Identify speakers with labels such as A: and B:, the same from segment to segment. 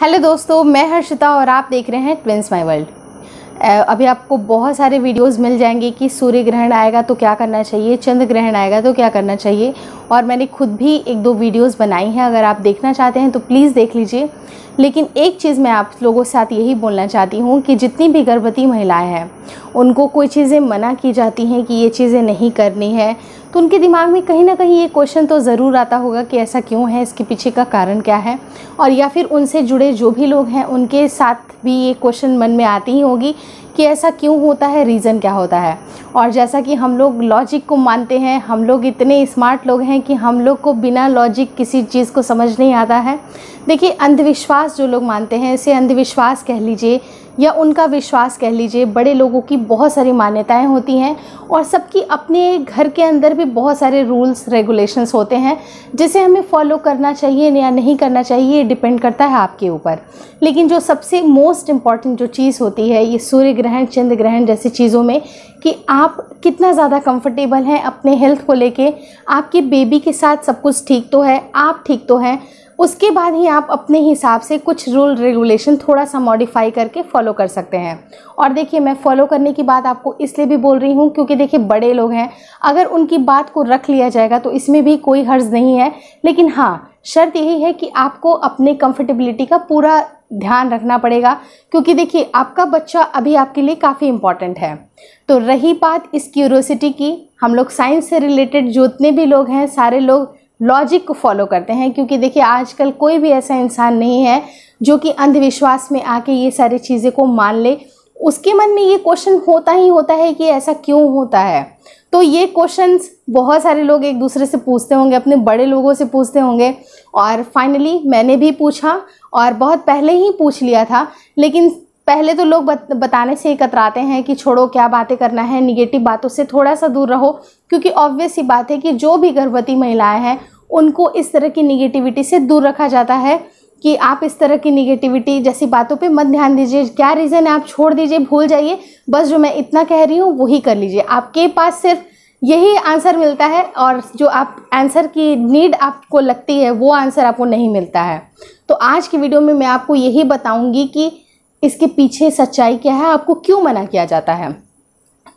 A: Hello दोस्तों, मैं हर्षिता और आप देख रहे हैं ट्विंस माय वर्ल्ड अभी आपको बहुत सारे वीडियोस मिल जाएँगे कि सूर्य ग्रहण आएगा तो क्या करना चाहिए, चंद्र ग्रहण आएगा तो क्या करना चाहिए, और मैंने खुद भी एक दो वीडियोस बनाई हैं, अगर आप देखना चाहते हैं तो प्लीज़ देख लीजिए। लेकिन एक चीज़ मैं आप लोगों के साथ यही बोलना चाहती हूँ कि जितनी भी गर्भवती महिलाएँ हैं, उनको कोई चीज़ें मना की जाती हैं कि ये चीज़ें नहीं करनी है तो उनके दिमाग में कहीं ना कहीं ये क्वेश्चन तो ज़रूर आता होगा कि ऐसा क्यों है, इसके पीछे का कारण क्या है? और या फिर उनसे जुड़े जो भी लोग हैं, उनके साथ भी ये क्वेश्चन मन में आती ही होगी कि ऐसा क्यों होता है रीज़न क्या होता है? और जैसा कि हम लोग लॉजिक को मानते हैं, हम लोग इतने स्मार्ट लोग हैं कि हम लोग को बिना लॉजिक किसी चीज़ को समझ नहीं आता है। देखिए, अंधविश्वास जो लोग मानते हैं, इसे अंधविश्वास कह लीजिए या उनका विश्वास कह लीजिए, बड़े लोगों की बहुत सारी मान्यताएँ होती हैं और सबकी अपने घर के अंदर भी बहुत सारे रूल्स रेगुलेशंस होते हैं, जिसे हमें फॉलो करना चाहिए या नहीं करना चाहिए, ये डिपेंड करता है आपके ऊपर। लेकिन जो सबसे मोस्ट इंपॉर्टेंट जो चीज़ होती है, ये सूर्य ग्रहण, चंद्र ग्रहण जैसी चीज़ों में, कि आप कितना ज़्यादा कंफर्टेबल हैं अपने हेल्थ को लेके, आपकी बेबी के साथ सब कुछ ठीक तो है, आप ठीक तो हैं उसके बाद ही आप अपने हिसाब से कुछ रूल रेगुलेशन थोड़ा सा मॉडिफाई करके फॉलो कर सकते हैं। और देखिए, मैं फॉलो करने की बात आपको इसलिए भी बोल रही हूँ क्योंकि देखिए, बड़े लोग हैं। अगर उनकी बात को रख लिया जाएगा तो इसमें भी कोई हर्ज नहीं है। लेकिन हाँ शर्त यही है कि आपको अपने कंफर्टेबिलिटी का पूरा ध्यान रखना पड़ेगा क्योंकि देखिए, आपका बच्चा अभी आपके लिए काफ़ी इंपॉर्टेंट है। तो रही बात इस क्यूरोसिटी की, हम लोग साइंस से रिलेटेड जितने भी लोग हैं, सारे लोग लॉजिक को फॉलो करते हैं, क्योंकि देखिए आजकल कोई भी ऐसा इंसान नहीं है जो कि अंधविश्वास में आके ये सारी चीज़ें को मान ले। उसके मन में ये क्वेश्चन होता ही होता है कि ऐसा क्यों होता है? तो ये क्वेश्चंस बहुत सारे लोग एक दूसरे से पूछते होंगे, अपने बड़े लोगों से पूछते होंगे। और फाइनली मैंने भी पूछा और बहुत पहले ही पूछ लिया था, लेकिन पहले तो लोग बत, बताने से ही कतराते हैं कि छोड़ो क्या बातें करना है निगेटिव बातों से थोड़ा सा दूर रहो क्योंकि ऑब्वियस ही बात है कि जो भी गर्भवती महिलाएँ हैं उनको इस तरह की निगेटिविटी से दूर रखा जाता है कि आप इस तरह की निगेटिविटी जैसी बातों पे मत ध्यान दीजिए क्या रीज़न है आप छोड़ दीजिए भूल जाइए बस जो मैं इतना कह रही हूँ वही कर लीजिए। आपके पास सिर्फ़ यही आंसर मिलता है और जो आप आंसर की नीड आपको लगती है वो आंसर आपको नहीं मिलता है। तो आज की वीडियो में मैं आपको यही बताऊँगी कि इसके पीछे सच्चाई क्या है, आपको क्यों मना किया जाता है?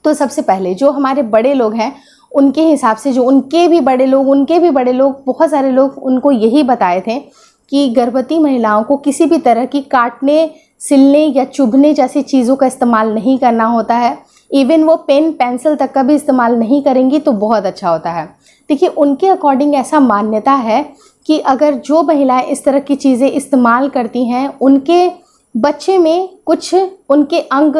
A: तो सबसे पहले जो हमारे बड़े लोग हैं, उनके हिसाब से जो उनके भी बड़े लोग, उनके भी बड़े लोग, बहुत सारे लोग उनको यही बताए थे कि गर्भवती महिलाओं को किसी भी तरह की काटने, सिलने या चुभने जैसी चीज़ों का इस्तेमाल नहीं करना होता है। इवन वो पेन, पेंसिल तक का भी इस्तेमाल नहीं करेंगी तो बहुत अच्छा होता है। देखिए, उनके अकॉर्डिंग ऐसा मान्यता है कि अगर जो महिलाएँ इस तरह की चीज़ें इस्तेमाल करती हैं, उनके बच्चे में कुछ उनके अंग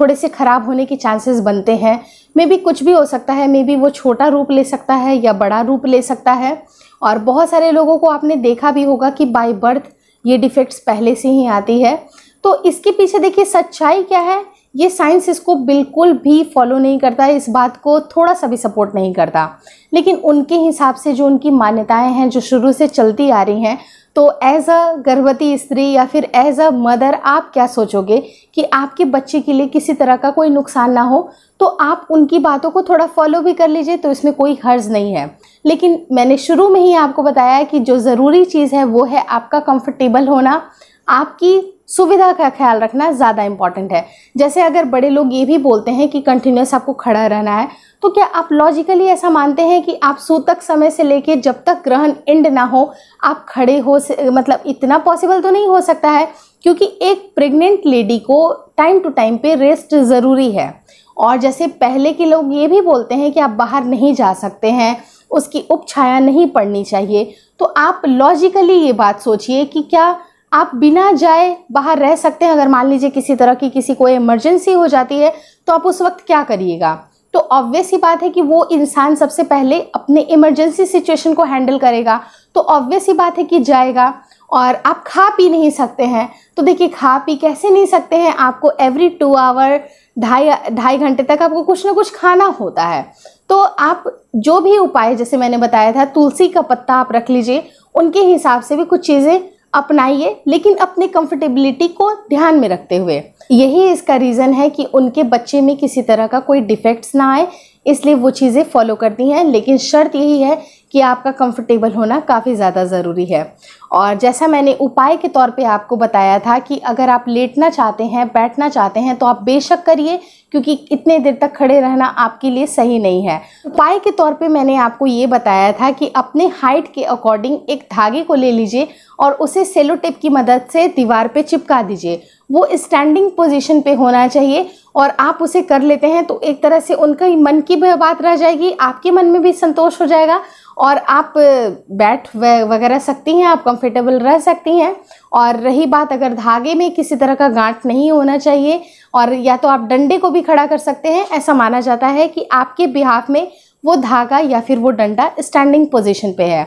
A: थोड़े से ख़राब होने के चांसेस बनते हैं। मे बी कुछ भी हो सकता है। मे बी वो छोटा रूप ले सकता है या बड़ा रूप ले सकता है। और बहुत सारे लोगों को आपने देखा भी होगा कि बाय बर्थ ये डिफेक्ट्स पहले से ही आती है। तो इसके पीछे देखिए, सच्चाई क्या है? ये साइंस इसको बिल्कुल भी फॉलो नहीं करता, इस बात को थोड़ा सा भी सपोर्ट नहीं करता। लेकिन उनके हिसाब से जो उनकी मान्यताएँ हैं, जो शुरू से चलती आ रही हैं तो एज अ गर्भवती स्त्री या फिर एज अ मदर आप क्या सोचोगे कि आपके बच्चे के लिए किसी तरह का कोई नुकसान ना हो? तो आप उनकी बातों को थोड़ा फॉलो भी कर लीजिए तो इसमें कोई हर्ज नहीं है। लेकिन मैंने शुरू में ही आपको बताया कि जो ज़रूरी चीज़ है, वो है आपका कंफर्टेबल होना, आपकी सुविधा का ख्याल रखना ज़्यादा इंपॉर्टेंट है। जैसे अगर बड़े लोग ये भी बोलते हैं कि कंटिन्यूस आपको खड़ा रहना है तो क्या आप लॉजिकली ऐसा मानते हैं कि आप सूतक समय से लेके जब तक ग्रहण एंड ना हो, आप खड़े हो मतलब इतना पॉसिबल तो नहीं हो सकता है? क्योंकि एक प्रेग्नेंट लेडी को टाइम टू टाइम पे रेस्ट ज़रूरी है। और जैसे पहले के लोग ये भी बोलते हैं कि आप बाहर नहीं जा सकते हैं, उसकी उपछाया नहीं पड़नी चाहिए तो आप लॉजिकली ये बात सोचिए कि क्या आप बिना जाए बाहर रह सकते हैं। अगर मान लीजिए किसी तरह की किसी को इमरजेंसी हो जाती है तो आप उस वक्त क्या करिएगा? तो ऑब्वियस ही बात है कि वो इंसान सबसे पहले अपने इमरजेंसी सिचुएशन को हैंडल करेगा। तो ऑब्वियस ही बात है कि जाएगा और आप खा पी नहीं सकते हैं। तो देखिए, खा पी कैसे नहीं सकते हैं? आपको एवरी टू आवर ढाई ढाई घंटे तक आपको कुछ ना कुछ खाना होता है। तो आप जो भी उपाय, जैसे मैंने बताया था, तुलसी का पत्ता आप रख लीजिए। उनके हिसाब से भी कुछ चीज़ें अपनाइए, लेकिन अपनी कंफर्टेबिलिटी को ध्यान में रखते हुए। यही इसका रीज़न है कि उनके बच्चे में किसी तरह का कोई डिफेक्ट्स ना आए इसलिए वो चीज़ें फॉलो करती हैं, लेकिन शर्त यही है कि आपका कंफर्टेबल होना काफ़ी ज़्यादा ज़रूरी है। और जैसा मैंने उपाय के तौर पे आपको बताया था कि अगर आप लेटना चाहते हैं, बैठना चाहते हैं तो आप बेशक करिए, क्योंकि इतने देर तक खड़े रहना आपके लिए सही नहीं है। उपाय के तौर पे मैंने आपको ये बताया था कि अपने हाइट के अकॉर्डिंग एक धागे को ले लीजिए और उसे सेलो टेप की मदद से दीवार पर चिपका दीजिए। वो स्टैंडिंग पोजीशन पे होना चाहिए और आप उसे कर लेते हैं तो एक तरह से उनका ही मन की भी बात रह जाएगी, आपके मन में भी संतोष हो जाएगा और आप बैठ वगैरह सकती हैं, आप कंफर्टेबल रह सकती हैं और रही बात अगर धागे में किसी तरह का गांठ नहीं होना चाहिए और या तो आप डंडे को भी खड़ा कर सकते हैं, ऐसा माना जाता है कि आपके बिहाफ में वो धागा या फिर वो डंडा स्टैंडिंग पोजिशन पर है।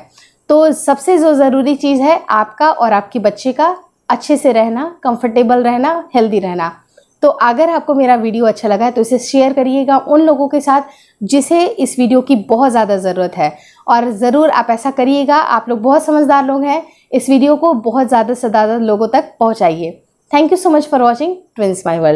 A: तो सबसे जो ज़रूरी चीज़ है आपका और आपके बच्चे का अच्छे से रहना कंफर्टेबल रहना हेल्दी रहना। तो अगर आपको मेरा वीडियो अच्छा लगा है तो इसे शेयर करिएगा उन लोगों के साथ जिसे इस वीडियो की बहुत ज़्यादा ज़रूरत है। और ज़रूर आप ऐसा करिएगा, आप लोग बहुत समझदार लोग हैं, इस वीडियो को बहुत ज़्यादा से ज़्यादा लोगों तक पहुँचाइए। Thank you so much for watching twins my world